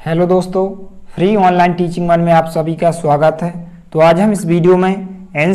Hello दोस्तों, free online teaching one में आप सभी का स्वागत है। तो आज हम इस वीडियो में एन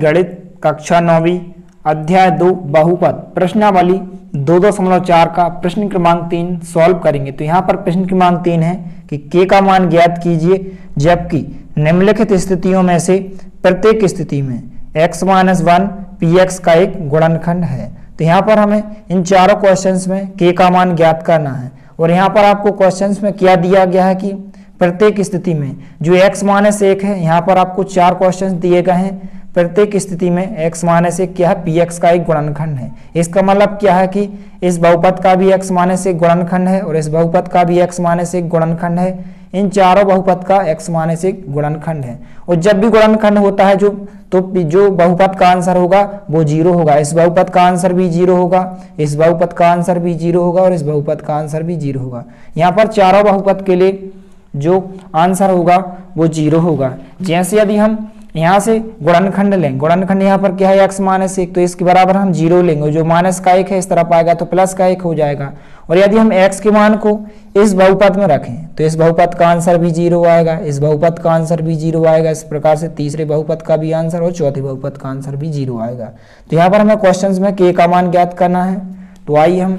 गणित कक्षा नौवीं अध्याय दो, बहुपद, प्रश्नावली दो दशमलव चार का प्रश्न क्रमांक तीन सॉल्व करेंगे। तो यहाँ पर प्रश्न क्रमांक तीन है कि के का मान ज्ञात कीजिए, जबकि निम्नलिखित स्थितियों में से प्रत्येक स्थिति में एक्स माइनस वन पी का एक गुणनखंड है। तो यहाँ पर हमें इन चारों क्वेश्चन में के का मान ज्ञात करना है। और यहाँ पर आपको क्वेश्चंस में क्या दिया गया है कि प्रत्येक स्थिति में जो x माइनस एक है, यहाँ पर आपको चार क्वेश्चंस दिए गए हैं। प्रत्येक स्थिति में x माइनस एक क्या है? पी एक्स का एक गुणनखंड है। इसका मतलब क्या है कि इस बहुपद का भी x माइनस एक गुणनखंड है और इस बहुपद का भी x माइनस एक गुणनखंड है। इन चारों बहुपद का x माइनस एक गुणनखंड है। और जब भी गुणनखंड होता है जो तो जो बहुपद का आंसर होगा, वो ज़ीरो होगा। इस बहुपद का आंसर भी ज़ीरो होगा, इस बहुपद का आंसर भी ज़ीरो होगा, और इस बहुपद का आंसर भी ज़ीरो होगा। यहाँ पर चारों बहुपद के लिए जो आंसर होगा, वो ज़ीरो होगा। जैसे यदि हम यहाँ से गुणनखंड लें, गुणनखंड यहाँ पर क्या है एक्स माइनस एक तो इसके बराबर हम ज़ीरो लेंगे। जो माइनस का एक है, इस तरफ़ आएगा तो प्लस का एक हो जाएगा। और यदि हम एक्स के मान को इस बहुपद में रखें तो इस बहुपद का आंसर भी ज़ीरो आएगा, इस बहुपद का आंसर भी ज़ीरो आएगा, इस प्रकार से तीसरे बहुपद का भी आंसर और चौथे बहुपद का आंसर भी ज़ीरो आएगा। तो यहाँ पर हमें क्वेश्चन में के का मान ज्ञात करना है। तो आइए हम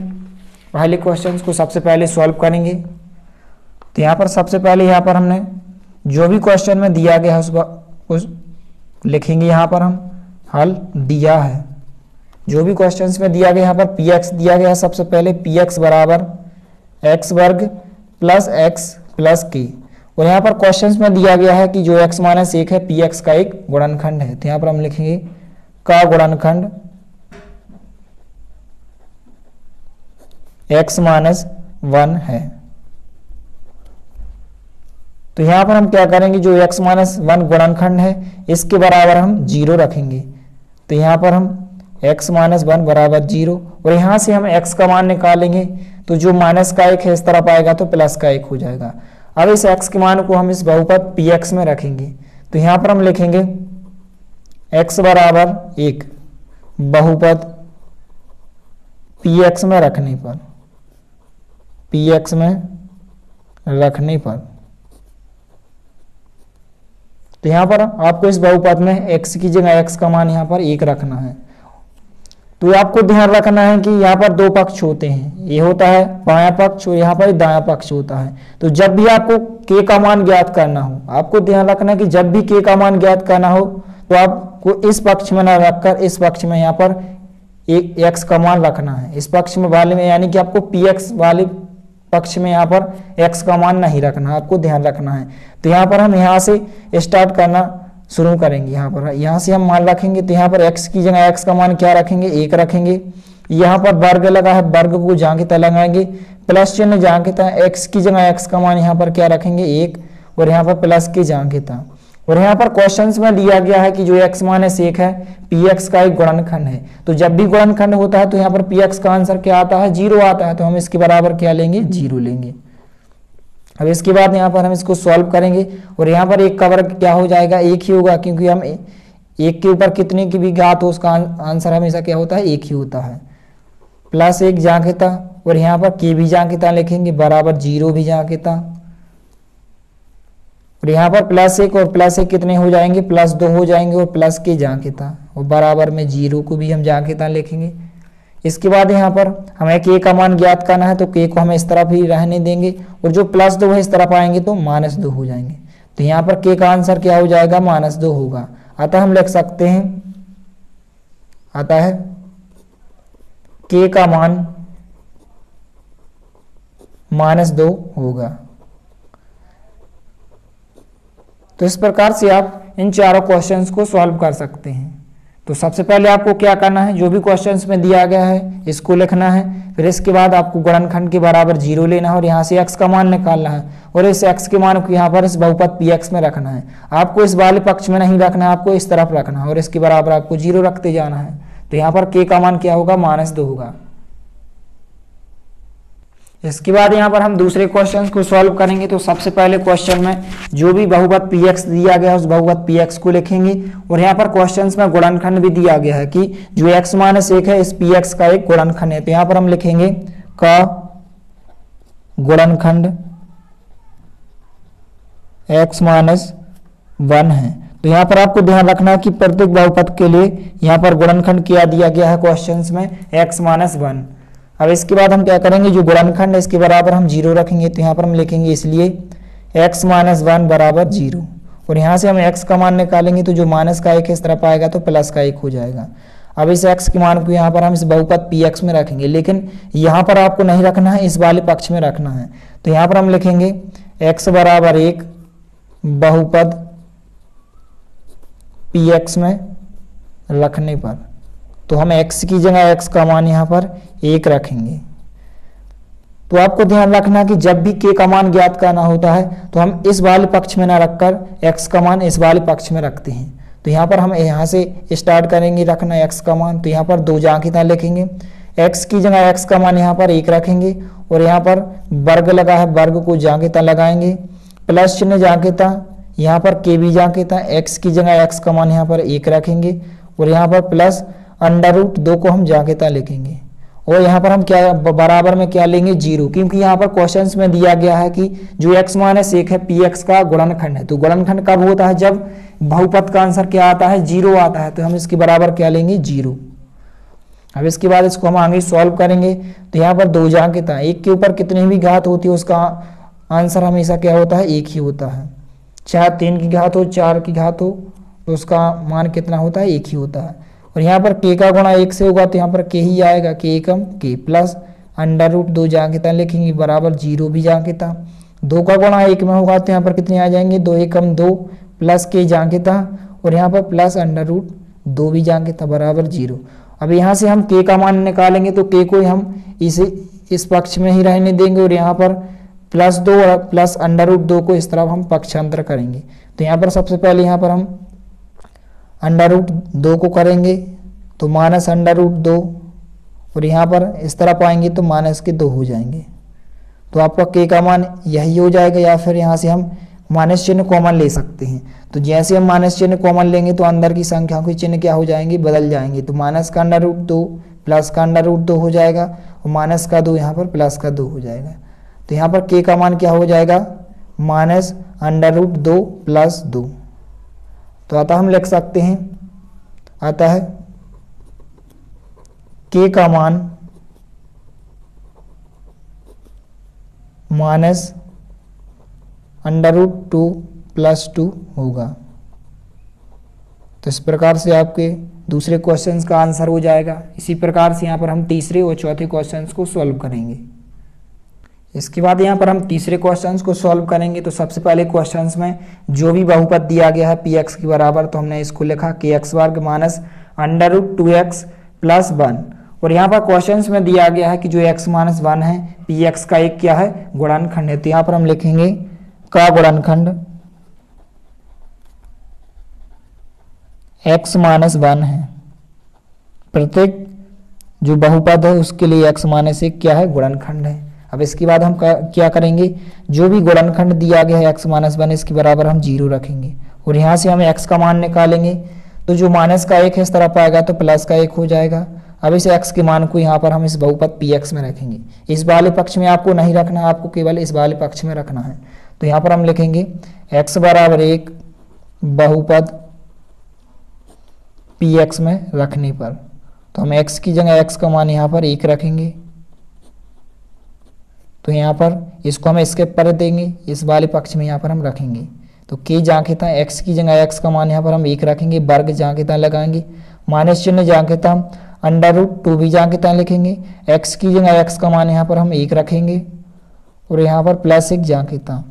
पहले क्वेश्चन को सबसे पहले सॉल्व करेंगे। तो यहाँ पर सबसे पहले यहाँ पर हमने जो भी क्वेश्चन में दिया गया है उस लिखेंगे यहाँ पर हम। हल दिया है। जो भी क्वेश्चंस में दिया गया, यहाँ पर पी एक्स दिया गया सबसे पहले पी एक्स बराबर एक्स वर्ग प्लस एक्स प्लस के और यहाँ पर क्वेश्चंस में दिया गया है कि जो एक्स माइनस एक है पी एक्स का एक गुणनखंड है। तो यहाँ पर हम लिखेंगे का गुणनखंड एक्स माइनस वन है। तो यहाँ पर हम क्या करेंगे, जो x माइनस वन गुणनखंड है, इसके बराबर हम ज़ीरो रखेंगे। तो यहाँ पर हम x माइनस वन बराबर ज़ीरो, और यहाँ से हम x का मान निकालेंगे तो जो माइनस का एक है इस तरफ़ आएगा तो प्लस का एक हो जाएगा। अब इस x के मान को हम इस बहुपद px में रखेंगे तो यहाँ पर हम लिखेंगे x बराबर एक बहुपद px में रखने पर, px में रखने पर। तो यहाँ पर आपको इस बहुपद में x की जगह x का मान यहाँ पर एक रखना है। तो आपको ध्यान रखना है कि यहाँ पर दो पक्ष होते हैं। ये होता है बाया पक्ष और यहाँ पर दाया पक्ष होता है। तो जब भी आपको k का मान ज्ञात करना हो, आपको ध्यान रखना है कि जब भी k का मान ज्ञात करना हो तो आपको इस पक्ष में ना रखकर इस पक्ष में यहाँ पर एक x का मान रखना है। इस पक्ष में वाले में, यानी कि आपको px वाले पक्ष में यहाँ पर एक्स का मान नहीं रखना, आपको ध्यान रखना है। तो यहाँ पर हम यहाँ से स्टार्ट करना शुरू करेंगे यहाँ पर। यहाँ से हम मान रखेंगे तो यहाँ पर x की जगह x का मान क्या रखेंगे? एक रखेंगे। यहाँ पर वर्ग लगा है, वर्ग को जांघिता लगाएँगे। प्लस चिन्ह जांघिता, x की जगह x का मान यहाँ पर क्या रखेंगे? एक। और यहाँ पर प्लस की जांघिता। और यहाँ पर क्वेश्चंस में दिया गया है कि जो x माइनस एक है पी एक्स का एक गुणनखंड है। तो जब भी गुणनखंड होता है तो यहाँ पर पी एक्स का आंसर क्या आता है? ज़ीरो आता है। तो हम इसके बराबर क्या लेंगे? ज़ीरो लेंगे। अब इसके बाद यहाँ पर हम इसको सॉल्व करेंगे और यहाँ पर एक का वर्ग क्या हो जाएगा? एक ही होगा, क्योंकि हम एक के ऊपर कितने की भी घात हो, उसका आंसर हमेशा क्या होता है? एक ही होता है। प्लस एक जांघिता और यहाँ पर के भी जांघिता लिखेंगे, बराबर ज़ीरो भी जांघिता और यहाँ पर प्लस एक और प्लस एक कितने हो जाएँगे? प्लस दो हो जाएँगे और प्लस के जांघिता और बराबर में ज़ीरो को भी हम जांघिता लिखेंगे। इसके बाद यहाँ पर हमें के का मान ज्ञात करना है तो के को हम इस तरफ़ ही रहने देंगे, और जो प्लस दो है इस तरफ़ आएँगे तो माइनस दो हो जाएँगे। तो यहाँ पर के का आंसर क्या हो जाएगा? माइनस दो होगा। अतः हम लिख सकते हैं, अतः के का मान माइनस दो होगा। तो इस प्रकार से आप इन चारों क्वेश्चंस को सॉल्व कर सकते हैं। तो सबसे पहले आपको क्या करना है? जो भी क्वेश्चन में दिया गया है, इसको लिखना है। फिर इसके बाद आपको गणनखंड के बराबर ज़ीरो लेना है और यहाँ से एक्स का मान निकालना है। और इस एक्स के मान को यहाँ पर इस बहुपद पी एक्स में रखना है। आपको इस वाले पक्ष में नहीं रखना है, आपको इस तरफ़ रखना है और इसके बराबर आपको ज़ीरो रखते जाना है। तो यहाँ पर के का मान क्या होगा? माइनस दो होगा। इसके बाद यहाँ पर हम दूसरे क्वेश्चन को सॉल्व करेंगे। तो सबसे पहले क्वेश्चन में जो भी बहुपद पी एक्स दिया गया है, उस बहुपद पी एक्स को लिखेंगे। और यहाँ पर क्वेश्चन में गुणनखंड भी दिया गया है कि जो एक्स माइनस एक है, इस पी एक्स का एक गुणनखंड है। तो यहाँ पर हम लिखेंगे क गुणनखंड एक्स माइनस वन है। तो यहाँ पर आपको ध्यान रखना है कि प्रत्येक बहुपद के लिए यहाँ पर गुणनखंड किया दिया गया है क्वेश्चन में? X minus one. अब इसके बाद हम क्या करेंगे? जो गुणनखंड है, इसके बराबर हम ज़ीरो रखेंगे तो यहाँ पर हम लिखेंगे इसलिए एक्स माइनस वन बराबर ज़ीरो। और यहाँ से हम एक्स का मान निकालेंगे तो जो माइनस का एक इस तरफ़ आएगा तो प्लस का एक हो जाएगा। अब इस एक्स के मान को यहाँ पर हम इस बहुपद पी एक्स में रखेंगे, लेकिन यहाँ पर आपको नहीं रखना है, इस वाले पक्ष में रखना है। तो यहाँ पर हम लिखेंगे एक्स बराबर एक बहुपद पी एक्स में रखने पर। तो हम x की जगह x का मान यहाँ पर एक रखेंगे। तो आपको ध्यान रखना कि जब भी के का मान ज्ञात करना होता है तो हम इस वाले पक्ष में ना रखकर एक्स का मान इस वाले पक्ष में रखते हैं। तो यहाँ पर हम यहाँ से स्टार्ट करेंगे रखना एक्स का मान तो यहाँ पर दो जांकिता लिखेंगे। एक्स की जगह एक्स का मान यहाँ पर एक रखेंगे, और यहाँ पर वर्ग लगा है, वर्ग को जांकिता लगाएँगे। प्लस चिन्ह जांकिता यहाँ पर के भी जांकिता एक्स की जगह एक्स का मान यहाँ पर एक रखेंगे, और यहाँ पर प्लस अंडर रूट दो को हम जाकेता लिखेंगे। और यहाँ पर हम क्या, बराबर में क्या लेंगे? ज़ीरो। क्योंकि यहाँ पर क्वेश्चन में दिया गया है कि जो x माइनस एक है पी एक्स का गुणनखंड है। तो गुणनखंड कब होता है? जब बहुपद का आंसर क्या आता है? ज़ीरो आता है। तो हम इसके बराबर क्या लेंगे? ज़ीरो। अब इसके बाद इसको हम आगे सॉल्व करेंगे। तो यहाँ पर दो जाकेता एक के ऊपर कितनी भी घात होती है, उसका आंसर हमेशा क्या होता है? एक ही होता है। चाहे तीन की घात हो, चार की घात हो तो उसका मान कितना होता है? एक ही होता है। और यहाँ पर के का गुणा एक से होगा तो यहाँ पर के ही आएगा के एकम के प्लस अंडर रूट दो जांकिता लिखेंगे, बराबर ज़ीरो भी जांकिता। दो का गुणा एक में होगा तो यहाँ पर कितने आ जाएँगे? दो एकम दो प्लस के जांकिता। और यहाँ पर प्लस अंडर रूट दो भी जांकिता, बराबर ज़ीरो अब यहाँ से हम के का मान निकालेंगे तो के को हम इसे, इस पक्ष में ही रहने देंगे और यहाँ पर प्लस दो और प्लस अंडर रूट दो को इस तरफ़ हम पक्षांतर करेंगे। तो यहाँ पर सबसे पहले यहाँ पर हम अंडर रूट दो को करेंगे तो माइनस अंडर रूट दो। और यहाँ पर इस तरह पाएँगे तो माइनस के दो हो जाएँगे। तो आपका के का मान यही हो जाएगा या फिर यहाँ से हम माइनस चिन्ह कॉमन ले सकते हैं। तो जैसे हम माइनस चिन्ह कॉमन लेंगे तो अंदर की संख्या के चिन्ह क्या हो जाएँगे? बदल जाएँगे। तो माइनस का अंडर रूट दो, प्लस का अंडर रूट दो हो जाएगा और माइनस का दो यहाँ पर प्लस का दो हो जाएगा। तो यहाँ पर के का मान क्या हो जाएगा? माइनस अंडर रूट दो, प्लस दो। तो अतः हम लिख सकते हैं, अतः के का मान minus under root two plus two होगा। तो इस प्रकार से आपके दूसरे क्वेश्चंस का आंसर हो जाएगा। इसी प्रकार से यहाँ पर हम तीसरे और चौथे क्वेश्चंस को सॉल्व करेंगे। इसके बाद यहाँ पर हम तीसरे क्वेश्चन को सॉल्व करेंगे। तो सबसे पहले क्वेश्चन में जो भी बहुपद दिया गया है पी एक्स के बराबर तो हमने इसको लिखा के एक्स वर्ग minus under root two x plus one. और यहाँ पर क्वेश्चन में दिया गया है कि जो एक्स माइनस वन है पी एक्स का एक क्या है? गुणनखंड है। तो यहाँ पर हम लिखेंगे का गुणनखंड एक्स माइनस वन है। प्रत्येक जो बहुपद है, उसके लिए एक्स माइनस एक क्या है? गुणनखंड है। अब इसके बाद हम क्या करेंगे? जो भी गुणनखंड दिया गया है एक्स माइनस वन, इसके बराबर हम ज़ीरो रखेंगे। और यहाँ से हम एक्स का मान निकालेंगे। तो जो माइनस का एक है, इस तरफ़ आएगा तो प्लस का एक हो जाएगा। अब इस एक्स के मान को यहाँ पर हम इस बहुपद पी एक्स में रखेंगे। इस वाले पक्ष में आपको नहीं रखना, आपको केवल इस वाले पक्ष में रखना है। तो यहाँ पर हम लिखेंगे एक्स बराबर एक बहुपद पी एक्स में रखने पर। तो हम एक्स की जगह एक्स का मान यहाँ पर एक रखेंगे। तो यहाँ पर इसको हम इसके पर देंगे। इस वाले पक्ष में यहाँ पर हम रखेंगे। तो के जांकेता एक्स की जगह एक्स का मान यहाँ पर हम एक रखेंगे। वर्ग जांकेता लगाएँगे। माइनस चिन्ह जांकेता अंडर रूट टू भी जांकेता लिखेंगे। एक्स की जगह एक्स का मान यहाँ पर हम एक रखेंगे। और यहाँ पर प्लस एक जांकेता।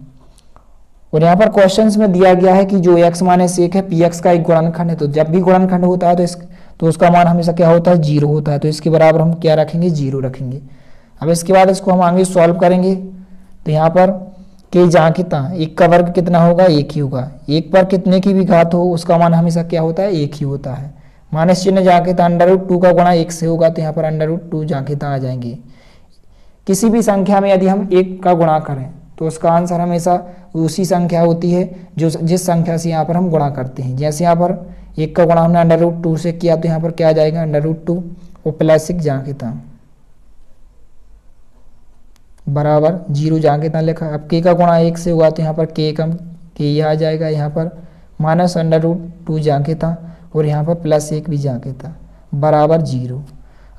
और यहाँ पर क्वेश्चन में दिया गया है कि जो एक्स माइनस एक है पी एक्स का एक गुणनखंड है। तो जब भी गुणनखंड होता है तो इस तो उसका मान हमेशा क्या होता है? ज़ीरो होता है। तो इसके बराबर हम क्या रखेंगे? ज़ीरो रखेंगे। अब इसके बाद इसको हम आगे सॉल्व करेंगे। तो यहाँ पर के जहाँ कितना? एक का वर्ग कितना होगा? एक ही होगा। एक पर कितने की भी घात हो, उसका मान हमेशा क्या होता है? एक ही होता है। माइनस चिन्ह जहाँ कितना? अंडर रूट टू का गुणा एक से होगा तो यहाँ पर अंडर रूट टू कितना आ जाएँगे। किसी भी संख्या में यदि हम एक का गुणा करें तो उसका आंसर हमेशा उसी संख्या होती है, जो जिस संख्या से यहाँ पर हम गुणा करते हैं। जैसे यहाँ पर एक का गुणा हमने अंडर रूट टू से किया तो यहाँ पर क्या आ जाएगा? अंडर रूट टू और प्लस जहाँ कितना? बराबर, ज़ीरो जहाँ कितना लिखा। अब के का गुणा एक से हुआ तो यहाँ पर के कम के ये आ जाएगा। यहाँ पर माइनस अंडर रूट टू जाके था और यहाँ पर प्लस एक भी जाके था। बराबर ज़ीरो।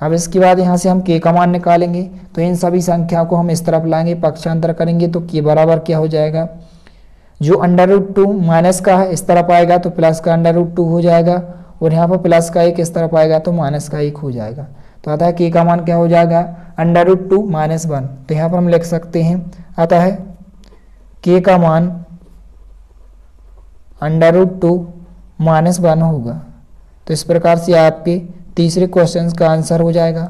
अब इसके बाद यहाँ से हम के का मान निकालेंगे। तो इन सभी संख्याओं को हम इस तरफ़ लाएँगे, पक्षांतर करेंगे तो के बराबर क्या हो जाएगा? जो अंडर रूट टू माइनस का है, इस तरफ़ आएगा तो प्लस का अंडर रूट टू हो जाएगा। और यहाँ पर प्लस का एक इस तरफ़ आएगा तो माइनस का एक हो जाएगा। तो आता है के का मान क्या हो जाएगा? Under root two minus one तो यहाँ पर हम लिख सकते हैं आता है के का मान under root two minus one होगा। तो इस प्रकार से आपके तीसरे क्वेश्चन का आंसर हो जाएगा।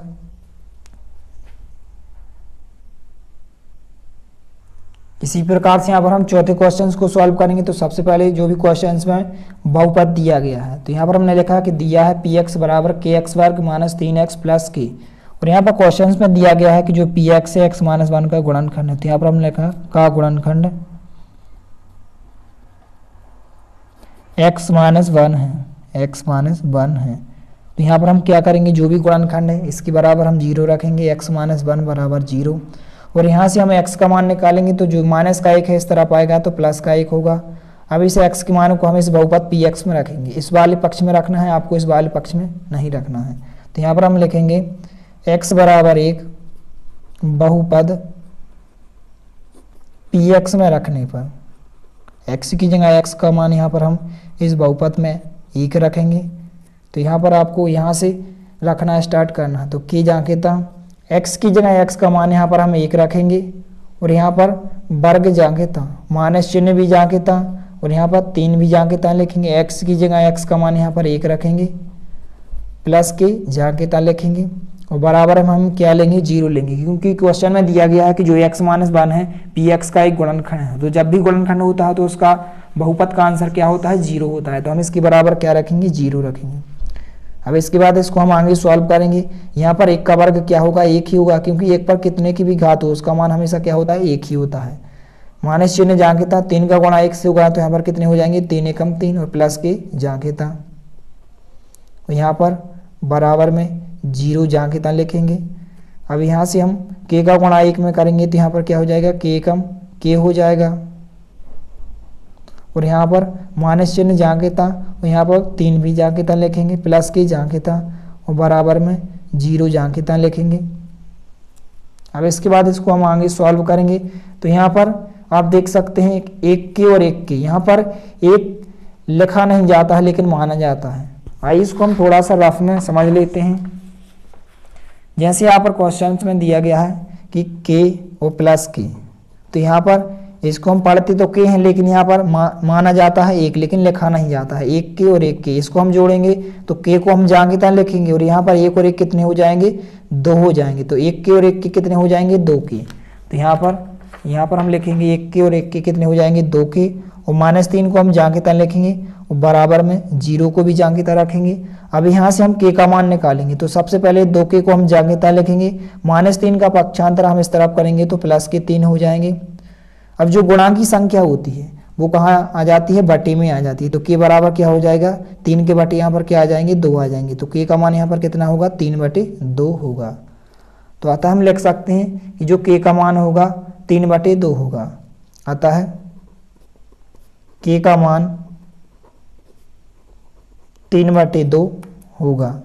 इसी प्रकार से यहाँ पर हम चौथे क्वेश्चन को सॉल्व करेंगे तो सबसे पहले जो भी क्वेश्चन में बहुपद दिया गया है तो यहाँ पर हमने लिखा कि दिया है पी एक्स बराबर के एक्स वर्ग माइनस तीन एक्स प्लस के और यहाँ पर क्वेश्चन में दिया गया है कि जो पी एक्स है एक्स माइनस वन का गुणनखंड है तो यहाँ पर हमने लिखा का गुणनखंड एक्स माइनस वन है एक्स माइनस वन है तो यहाँ पर हम क्या करेंगे, जो भी गुणनखंड है, इसके बराबर हम ज़ीरो रखेंगे एक्स माइनस वन बराबर ज़ीरो और यहाँ से हम एक्स का मान निकालेंगे तो जो माइनस का एक है, इस तरफ़ आएगा तो प्लस का एक होगा। अब इस एक्स के मान को हम इस बहुपद पी एक्स में रखेंगे। इस वाले पक्ष में रखना है, आपको इस वाले पक्ष में नहीं रखना है। तो यहाँ पर हम लिखेंगे एक्स बराबर एक बहुपद पी एक्स में रखने पर। एक्स की जगह एक्स का मान यहाँ पर हम इस बहुपद में एक रखेंगे। तो यहाँ पर आपको यहाँ से रखना स्टार्ट करना है। तो के जाके था एक्स की जगह एक्स का मान यहाँ पर हम एक रखेंगे और यहाँ पर वर्ग जाके था माइनस चिन्ह भी जाके था और यहाँ पर तीन भी जाके था लिखेंगे। एक्स की जगह एक्स का मान यहाँ पर एक रखेंगे, प्लस के जाके था लिखेंगे और बराबर हम हम क्या लेंगे? ज़ीरो लेंगे, क्योंकि क्वेश्चन में दिया गया है कि जो एक्स माइनस वन है पी एक्स का एक गुणनखंड है। तो जब भी गुणनखंड होता है तो उसका बहुपद का आंसर क्या होता है? ज़ीरो होता है। तो हम इसके बराबर क्या रखेंगे? ज़ीरो रखेंगे। अब इसके बाद इसको हम आगे सॉल्व करेंगे। यहाँ पर एक का वर्ग क्या होगा? एक ही होगा, क्योंकि एक पर कितने की भी घात हो, उसका मान हमेशा क्या होता है? एक ही होता है। माइनस चिन्ह जाके था तीन का गुणा एक से होगा तो यहाँ पर कितने हो जाएँगे? तीन एकम तीन और प्लस के जाके था यहाँ पर बराबर में ज़ीरो जाके था लिखेंगे। अब यहाँ से हम के का गुणा एक में करेंगे तो यहाँ पर क्या हो जाएगा? के कम के हो जाएगा। और यहाँ पर माइनस चिन्ह जहाँ जाके था और यहाँ पर तीन भी जाके था लिखेंगे, प्लस के जाके था और बराबर में ज़ीरो जाके था लिखेंगे। अब इसके बाद इसको हम आगे सॉल्व करेंगे। तो यहाँ पर आप देख सकते हैं एक के और एक के। यहाँ पर एक लिखा नहीं जाता है, लेकिन माना जाता है। आइए इसको हम थोड़ा सा रफ में समझ लेते हैं। जैसे यहाँ पर क्वेश्चन में दिया गया है कि के और प्लस के तो यहाँ पर इसको हम पढ़ते तो के हैं लेकिन यहाँ पर मा, माना जाता है एक लेकिन लिखा नहीं जाता है। एक के और एक के। इसको हम जोड़ेंगे तो के को हम जाएँगे तो लिखेंगे और यहाँ पर एक और एक कितने हो जाएँगे? दो हो जाएँगे। तो एक के और एक के कितने हो जाएँगे? दो के। तो यहाँ पर यहाँ पर हम लिखेंगे एक के और एक के कितने हो जाएँगे? दो के। और माइनस तीन को हम जाके तरह लिखेंगे और बराबर में ज़ीरो को भी जाके तरह रखेंगे। अब यहाँ से हम के का मान निकालेंगे। तो सबसे पहले दो के को हम जाके तरह लिखेंगे। माइनस तीन का पक्षांतर हम इस तरफ़ करेंगे तो प्लस के तीन हो जाएँगे। अब जो गुणा की संख्या होती है, वो कहाँ आ जाती है? बटे में आ जाती है। तो के बराबर क्या हो जाएगा? तीन के बटे यहाँ पर क्या आ जाएँगे? दो आ जाएँगे। तो के का मान यहाँ पर कितना होगा? तीन बटे दो होगा। तो अतः हम लिख सकते हैं कि जो के का मान होगा, तीन बटे दो होगा। अतः के का मान तीन बटे दो होगा।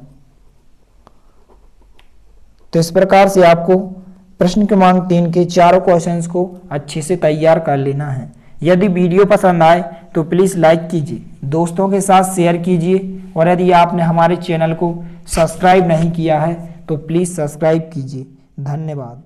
तो इस प्रकार से आपको प्रश्न क्रमांक तीन के चारों क्वेश्चन को अच्छे से तैयार कर लेना है। यदि वीडियो पसंद आए तो प्लीज़ लाइक कीजिए, दोस्तों के साथ शेयर कीजिए, और यदि आपने हमारे चैनल को सब्सक्राइब नहीं किया है तो प्लीज़ सब्सक्राइब कीजिए। धन्यवाद।